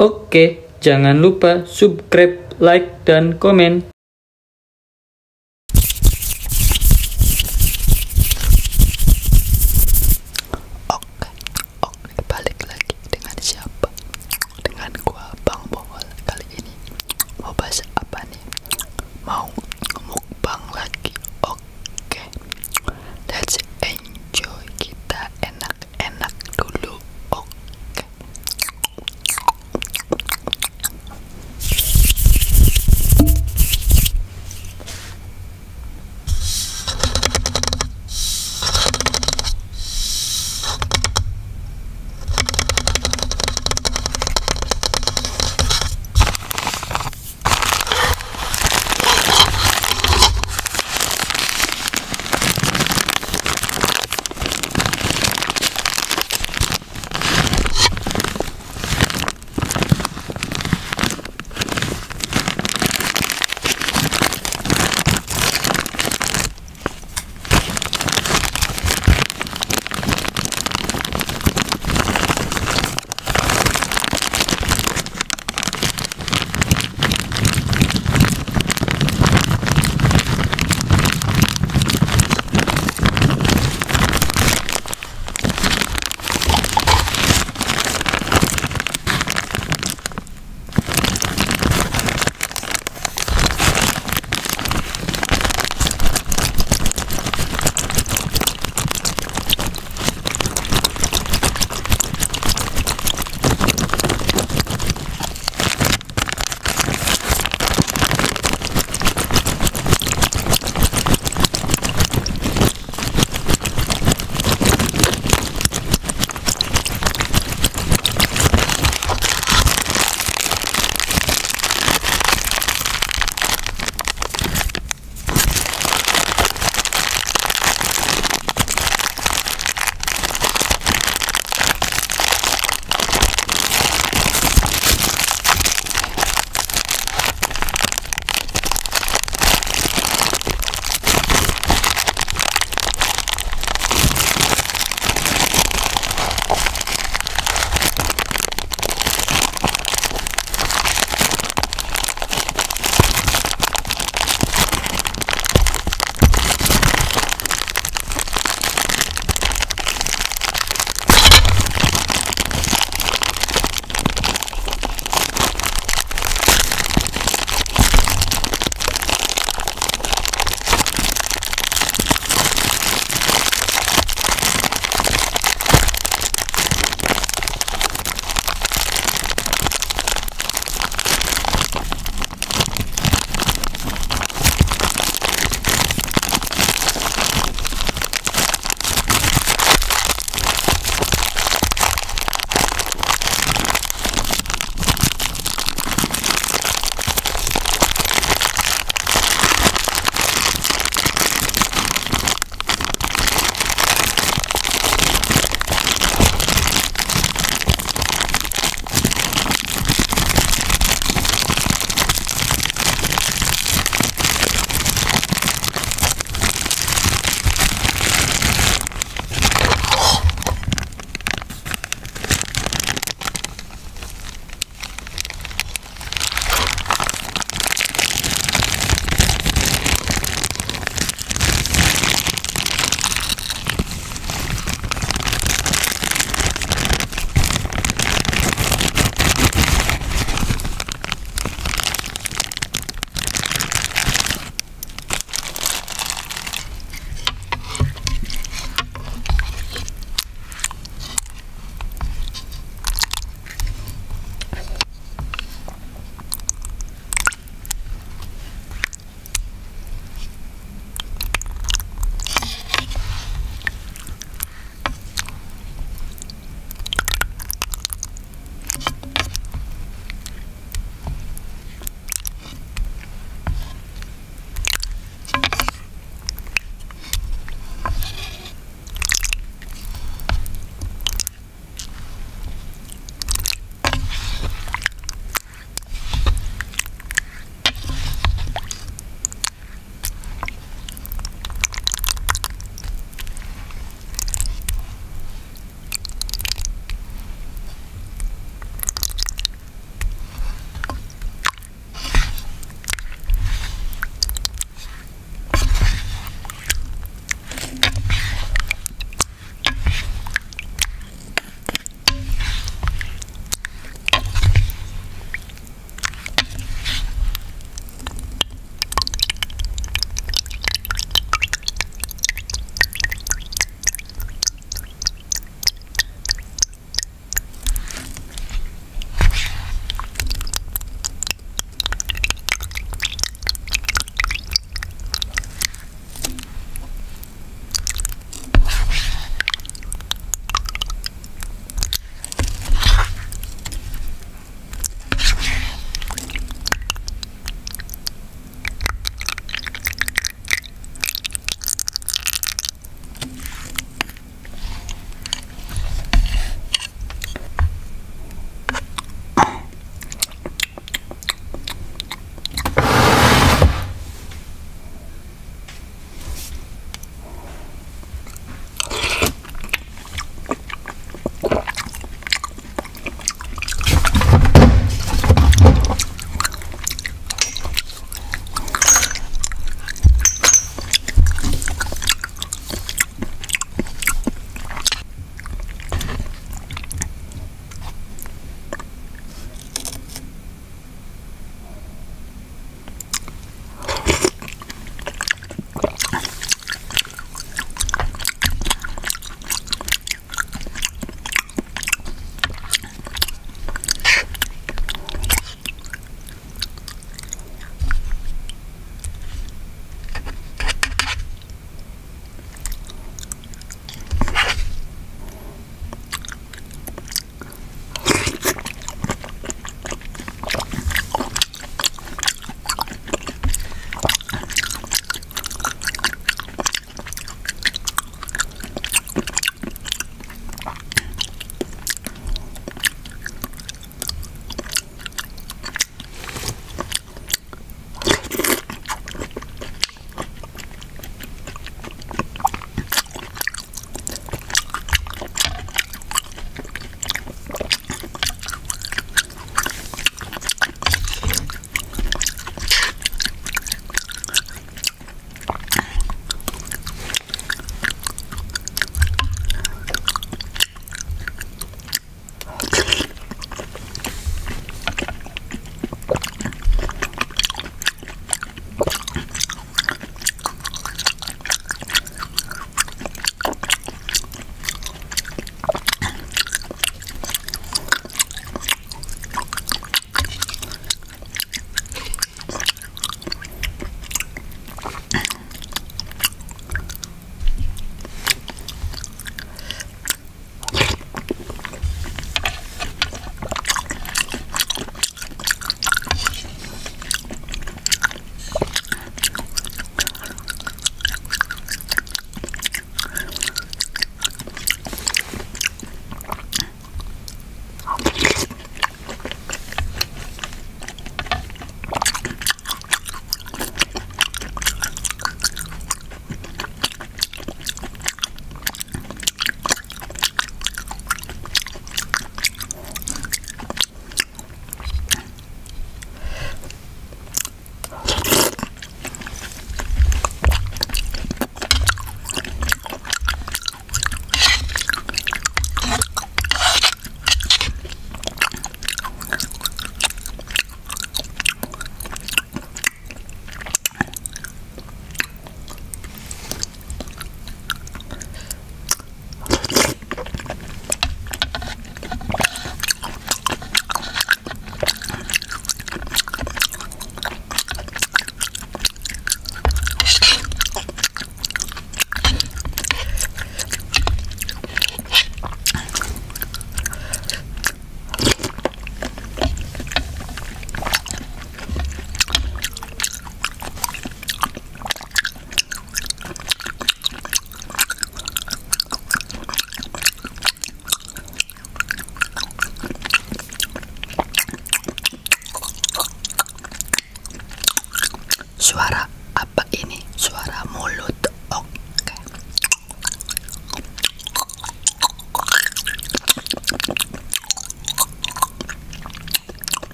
Oke, jangan lupa subscribe, like, dan komen.